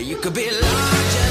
You could be larger.